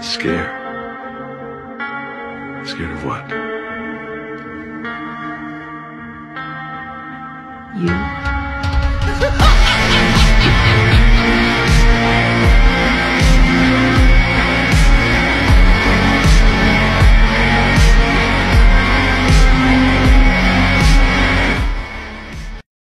Scared? Scared of what? You.